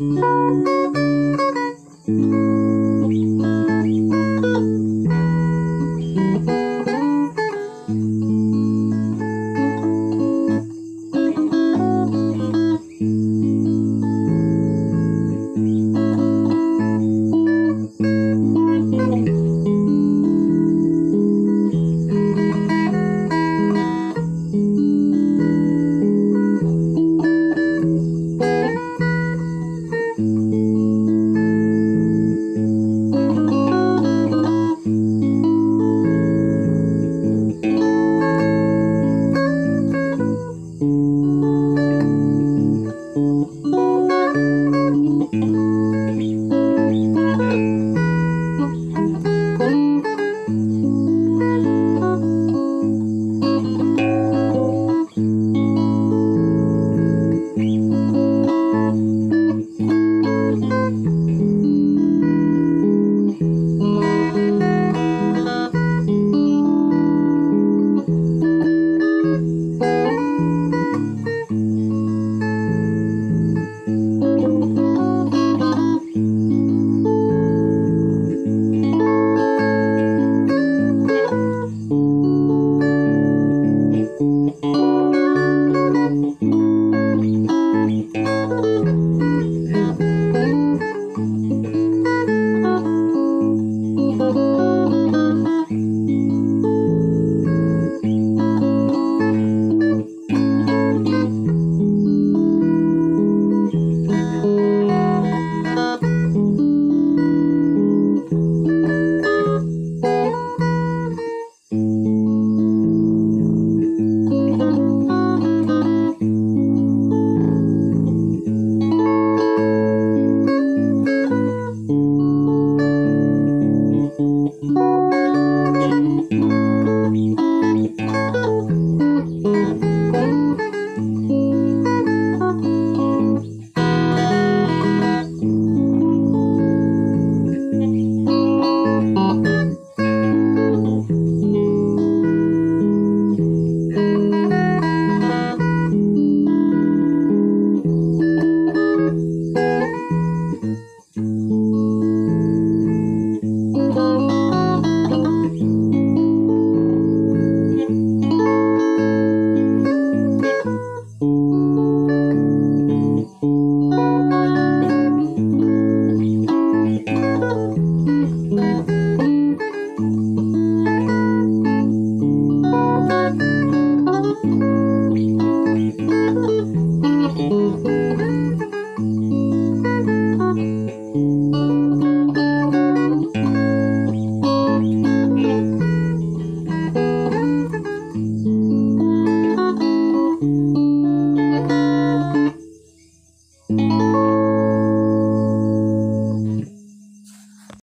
Música